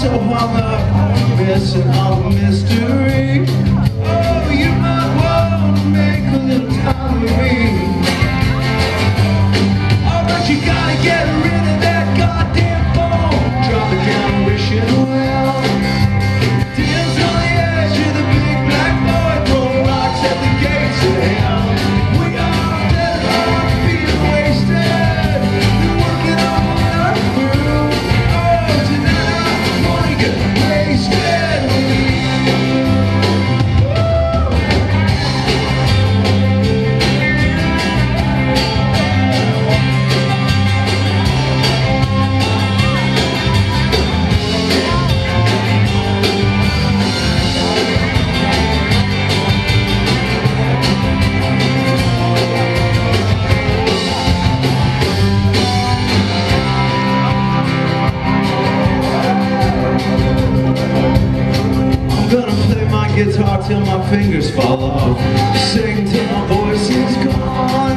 so hung up, missing all the mystery. Oh, you till my fingers fall off. Sing till my voice is gone.